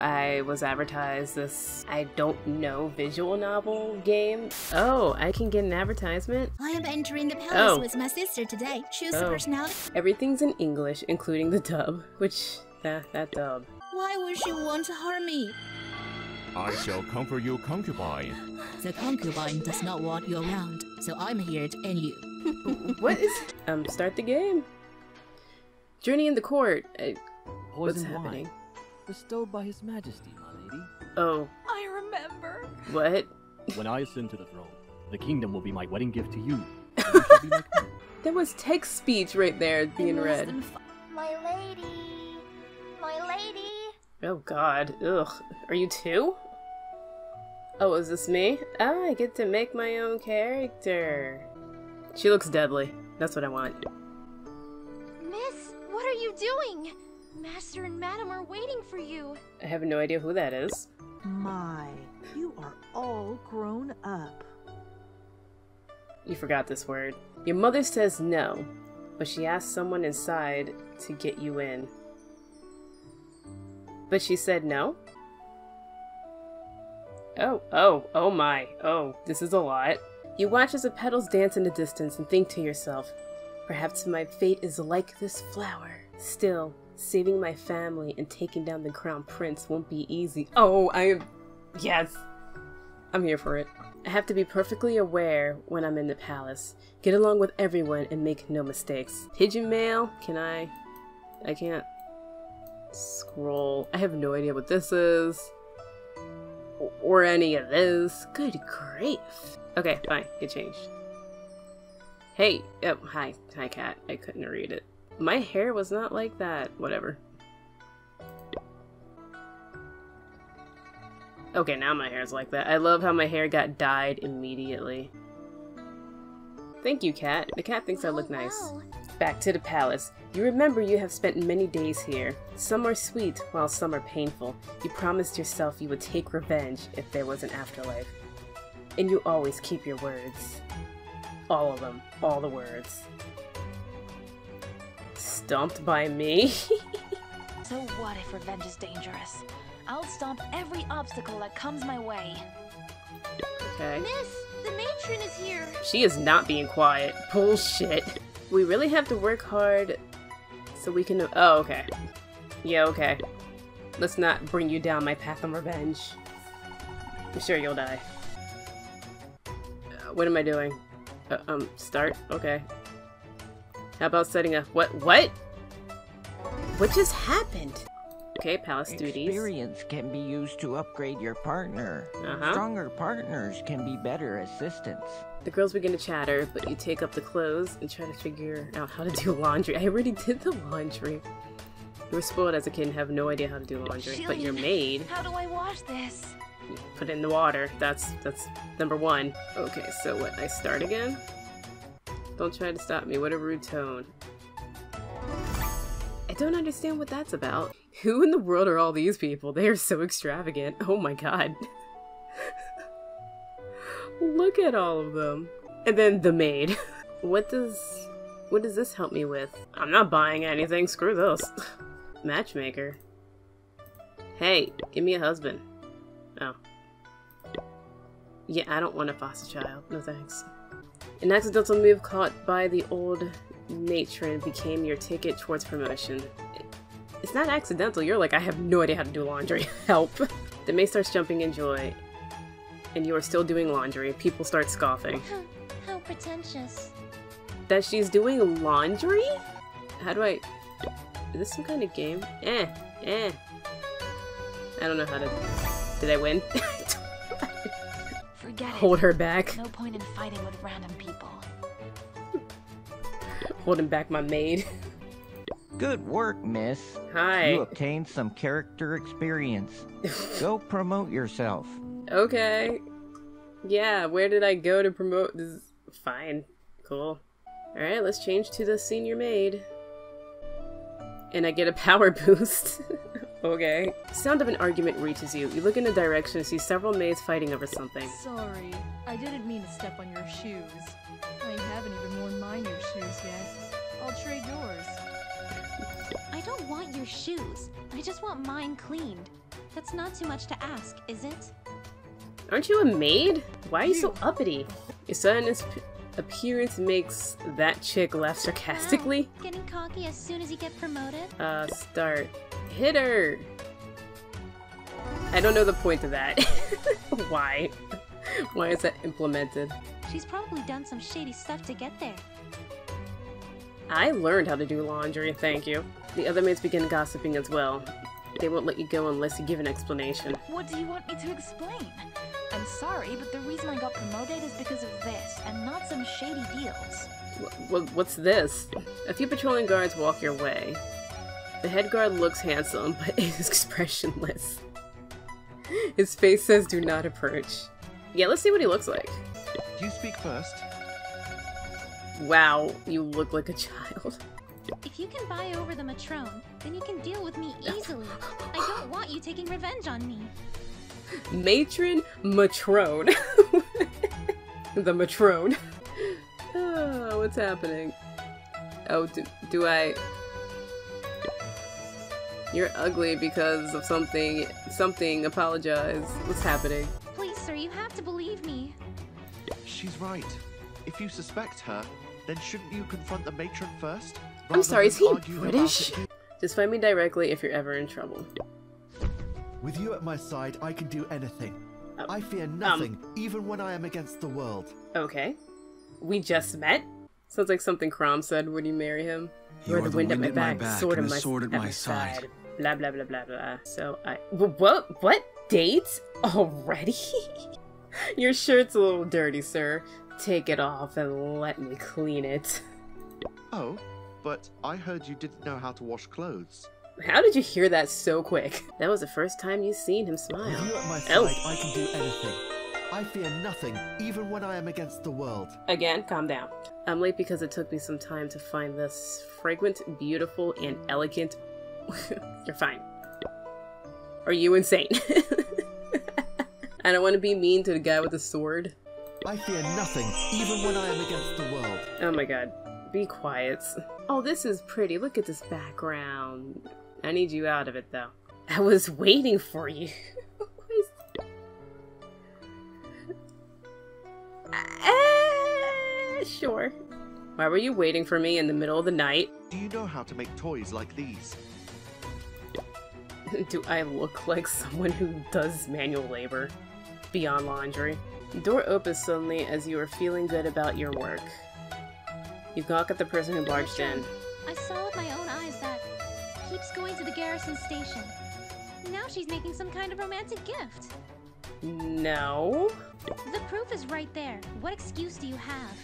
I was advertised this, I don't know, visual novel game. Oh, I can get an advertisement? I am entering the palace Oh. with my sister today. Choose the Oh. personality. Everything's in English, including the dub, which, that, that dub. Why would she want to harm me? I shall comfort you, concubine. The concubine does not want you around, so I'm here to end you. What is, um, start the game. Journey in the court. Uh, what's happening? wine, bestowed by His Majesty, my lady. Oh, I remember. what? When I ascend to the throne, the kingdom will be my wedding gift to you. and you shall be my queen. That was text speech right there being In read. than My lady. My lady. Oh god, ugh. Are you two? Oh, is this me? Oh, I get to make my own character. She looks deadly. That's what I want. Miss, what are you doing? Master and Madam are waiting for you. I have no idea who that is. My, you are all grown up. You forgot this word. Your mother says no, but she asked someone inside to get you in. But she said no? Oh, oh, oh my. Oh, this is a lot. You watch as the petals dance in the distance and think to yourself, perhaps my fate is like this flower. Still, saving my family and taking down the crown prince won't be easy. Oh, I am. Yes. I'm here for it. I have to be perfectly aware when I'm in the palace, get along with everyone, and make no mistakes. Pigeon mail? Can I? I can't scroll. I have no idea what this is. Or any of this. Good grief. Okay, fine. Get changed. Hey. Oh, hi. Hi, cat. I couldn't read it. My hair was not like that. Whatever. Okay, now my hair's like that. I love how my hair got dyed immediately. Thank you, cat. The cat thinks I look Oh, nice. wow. Back to the palace. You remember you have spent many days here. Some are sweet, while some are painful. You promised yourself you would take revenge if there was an afterlife. And you always keep your words. All of them. All the words. Stumped by me? So what if revenge is dangerous? I'll stomp every obstacle that comes my way. okay. Miss, the matron is here. She is not being quiet. Bullshit. We really have to work hard so we can. Oh, okay. Yeah, okay. Let's not bring you down my path of revenge. I'm sure you'll die. Uh, what am I doing? Uh, um, start? Okay. How about setting a. What? What? What just happened? Okay, palace duties. Experience can be used to upgrade your partner. Uh-huh. Stronger partners can be better assistants. The girls begin to chatter, but you take up the clothes and try to figure out how to do laundry. I already did the laundry. You were spoiled as a kid and have no idea how to do laundry, but your Jillian, maid How do I wash this? put it in the water. That's that's number one. Okay, so what? I start again? Don't try to stop me. What a rude tone. I don't understand what that's about. Who in the world are all these people? They are so extravagant. Oh my god. Look at all of them. And then the maid. What does what does this help me with? I'm not buying anything. Screw this. Matchmaker. Hey, give me a husband. Oh. Yeah, I don't want a foster child. No thanks. An accidental move caught by the old matron became your ticket towards promotion. It's not accidental. You're like, I have no idea how to do laundry. Help. The maid starts jumping in joy, and you are still doing laundry. People start scoffing. Huh, How pretentious. That she's doing laundry? How do I... Is this some kind of game? Eh. Eh. I don't know how to... Did I win? Forget Hold it. her back. No point in fighting with random people. Holding back my maid. Good work, miss. Hi. You obtained some character experience. Go promote yourself. Okay. Yeah, where did I go to promote this? Fine. Cool. Alright, let's change to the senior maid. And I get a power boost. Okay. Sound of an argument reaches you. You look in the direction and see several maids fighting over something. Sorry, I didn't mean to step on your shoes. I haven't even worn my new shoes yet. I'll trade yours. I don't want your shoes. I just want mine cleaned. That's not too much to ask, is it? Aren't you a maid? Why are you so uppity? Your sudden ap- appearance makes that chick laugh sarcastically. Getting cocky as soon as you get promoted? Uh, start. Hit her! I don't know the point of that. Why? Why is that implemented? She's probably done some shady stuff to get there. I learned how to do laundry, thank you. The other maids begin gossiping as well. They won't let you go unless you give an explanation. What do you want me to explain? I'm sorry, but the reason I got promoted is because of this, and not some shady deals. Wh- wh- what's this? A few patrolling guards walk your way. The head guard looks handsome, but is expressionless. His face says do not approach. Yeah, let's see what he looks like. Do you speak first? Wow, you look like a child. If you can buy over the Matrone, then you can deal with me easily. I don't want you taking revenge on me. Matron Matrone. the Matrone. oh, what's happening? Oh, do, do I... You're ugly because of something. Something. Apologize. What's happening? Please, sir, you have to believe me. She's right. If you suspect her, then shouldn't you confront the matron first? I'm sorry, is he British? Just find me directly if you're ever in trouble. With you at my side, I can do anything. Oh, I fear um, nothing, even when I am against the world. Okay. We just met? Sounds like something Chrom said when you marry him. You You're the wind, at my back, sword and at the my, sword at at my side. Blah blah blah blah blah. So I what what dates already? Your shirt's a little dirty, sir. Take it off and let me clean it. Oh, but I heard you didn't know how to wash clothes. How did you hear that so quick? That was the first time you seen him smile. With you at my oh. side, Oh. I can do anything. I fear nothing, even when I am against the world. Again, calm down. I'm late because it took me some time to find this fragrant, beautiful, and elegant. You're fine. Are you insane? I don't want to be mean to the guy with the sword. I fear nothing, even when I am against the world. Oh my god. Be quiet. Oh, this is pretty. Look at this background. I need you out of it, though. I was waiting for you. Uh, sure. Why were you waiting for me in the middle of the night? Do you know how to make toys like these? Do I look like someone who does manual labor? Beyond laundry. The door opens suddenly as you are feeling good about your work. You gawk at the person who barged in. I saw with my own eyes that keeps going to the garrison station. Now she's making some kind of romantic gift. No. The proof is right there. What excuse do you have?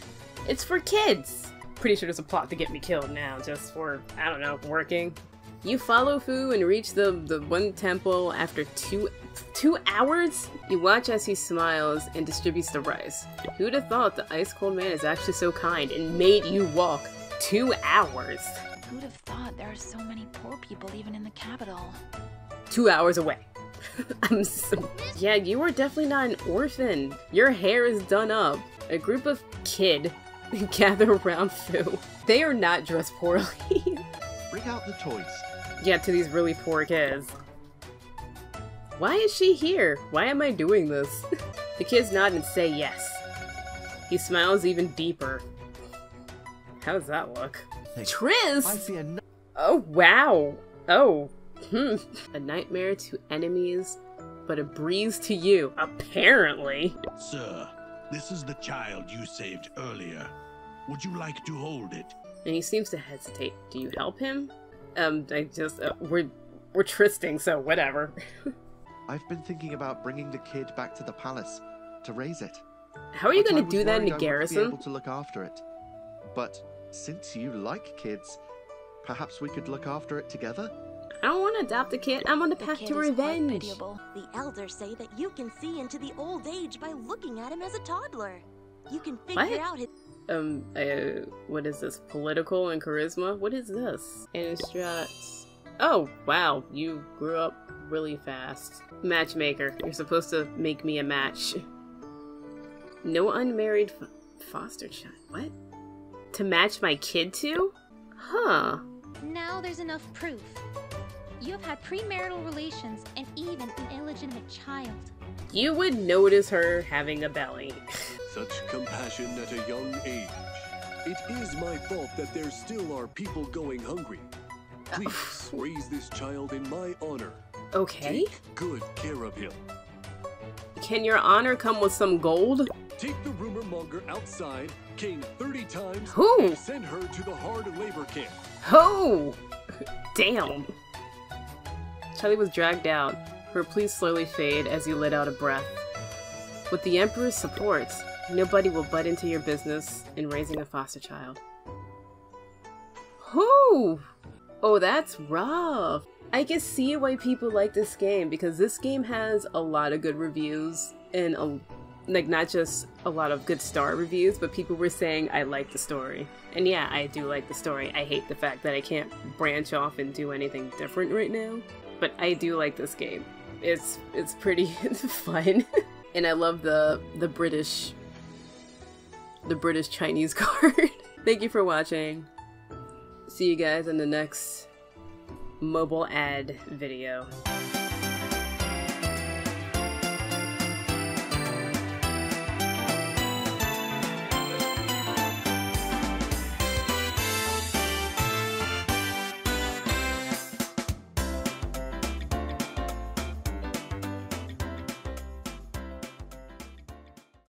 It's for kids! Pretty sure there's a plot to get me killed now, just for, I don't know, working. You follow Fu and reach the, the one temple after two two hours? You watch as he smiles and distributes the rice. Who'd have thought the ice cold man is actually so kind and made you walk two hours? Who'd have thought there are so many poor people even in the capital? Two hours away. I'm so... Yeah, you are definitely not an orphan. Your hair is done up. A group of kid gather around Fu. They are not dressed poorly. Bring out the toys. yeah, to these really poor kids. Why is she here? Why am I doing this? the kids nod and say yes. He smiles even deeper. How does that look? Think. Triz! I fear no- Oh, wow. Oh. Hmm. A nightmare to enemies, but a breeze to you, apparently. Sir, this is the child you saved earlier. Would you like to hold it? And he seems to hesitate. Do you help him? Um, I just, uh, we're, we're tristing, so whatever. I've been thinking about bringing the kid back to the palace to raise it. How are you gonna do that in worried a I wouldn't Be able to look after it. But since you like kids, perhaps we could look after it together. I don't want to adopt a kid. I'm on the The path kid to is quite revenge. pitiable. The elders say that you can see into the old age by looking at him as a toddler. You can figure What? out his Um, uh, what is this? Political and charisma? What is this? Instructs. Oh, wow, you grew up really fast. Matchmaker, you're supposed to make me a match. No unmarried f- foster child. What? To match my kid to? Huh. Now there's enough proof. You have had premarital relations and even an illegitimate child. You would notice her having a belly. Such compassion at a young age. It is my fault that there still are people going hungry. Please raise this child in my honor. Okay. Take good care of him. Can your honor come with some gold? Take the rumor monger outside, king 30 times, Who? send her to the hard labor camp. Oh! Damn. Charlie was dragged out. Her pleas slowly fade as you let out a breath. With the Emperor's support, nobody will butt into your business in raising a foster child. Whoo! Oh, that's rough. I can see why people like this game because this game has a lot of good reviews and a, like not just a lot of good star reviews, but people were saying I like the story. And yeah, I do like the story. I hate the fact that I can't branch off and do anything different right now, but I do like this game. It's it's pretty fun. and I love the the British the British Chinese card. Thank you for watching. See you guys in the next mobile ad video.